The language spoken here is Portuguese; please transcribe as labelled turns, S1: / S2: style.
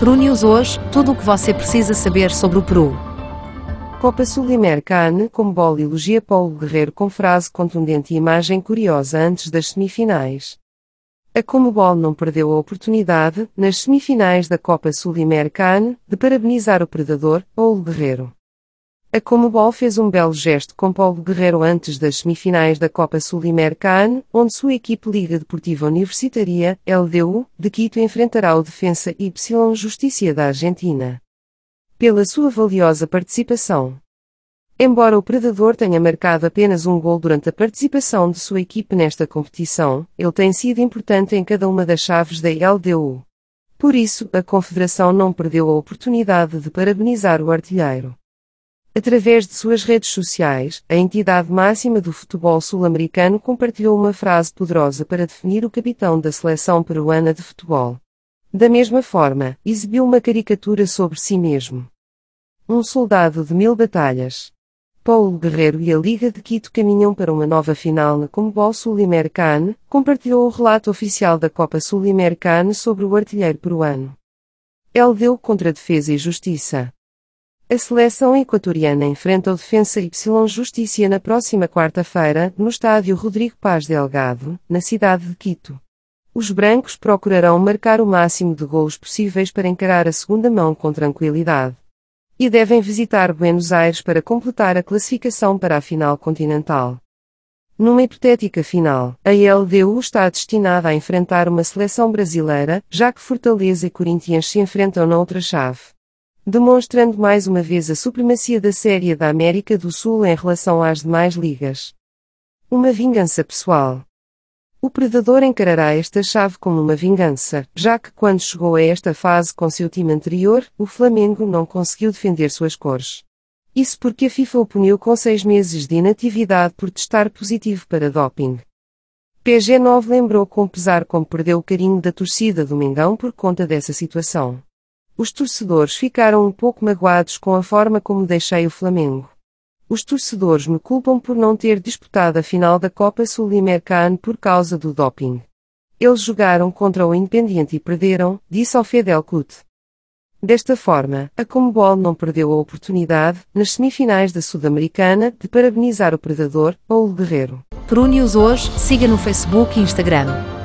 S1: Peru News hoje, tudo o que você precisa saber sobre o Peru.
S2: Copa Sul-Americana, Comebol elogia Paulo Guerreiro com frase contundente e imagem curiosa antes das semifinais. A Comebol não perdeu a oportunidade, nas semifinais da Copa Sul-Americana, de parabenizar o predador, Paulo Guerreiro. A Comebol fez um belo gesto com Paulo Guerreiro antes das semifinais da Copa Sul-Americana, onde sua equipe Liga Deportiva Universitaria, LDU, de Quito enfrentará o Defensa Y Justicia da Argentina. Pela sua valiosa participação. Embora o Predador tenha marcado apenas um gol durante a participação de sua equipe nesta competição, ele tem sido importante em cada uma das chaves da LDU. Por isso, a Confederação não perdeu a oportunidade de parabenizar o artilheiro. Através de suas redes sociais, a entidade máxima do futebol sul-americano compartilhou uma frase poderosa para definir o capitão da seleção peruana de futebol. Da mesma forma, exibiu uma caricatura sobre si mesmo. Um soldado de mil batalhas. Paulo Guerreiro e a Liga de Quito caminham para uma nova final na Comebol Sul-Americana, compartilhou o relato oficial da Copa Sul-Americana sobre o artilheiro peruano. Ele deu contra a defesa e justiça. A seleção equatoriana enfrenta o Defensa Y Justiça na próxima quarta-feira, no estádio Rodrigo Paz Delgado, na cidade de Quito. Os brancos procurarão marcar o máximo de gols possíveis para encarar a segunda mão com tranquilidade. E devem visitar Buenos Aires para completar a classificação para a final continental. Numa hipotética final, a LDU está destinada a enfrentar uma seleção brasileira, já que Fortaleza e Corinthians se enfrentam na outra chave demonstrando mais uma vez a supremacia da Série da América do Sul em relação às demais ligas. Uma vingança pessoal. O predador encarará esta chave como uma vingança, já que quando chegou a esta fase com seu time anterior, o Flamengo não conseguiu defender suas cores. Isso porque a FIFA o puniu com seis meses de inatividade por testar positivo para doping. PG9 lembrou com pesar como perdeu o carinho da torcida do Mengão por conta dessa situação. Os torcedores ficaram um pouco magoados com a forma como deixei o Flamengo. Os torcedores me culpam por não ter disputado a final da Copa Sul-Americana por causa do doping. Eles jogaram contra o Independiente e perderam, disse ao Fedel Cut. Desta forma, a Comebol não perdeu a oportunidade, nas semifinais da Sul-Americana, de parabenizar o predador, Paulo Guerreiro.
S1: Peru News hoje, siga no Facebook e Instagram.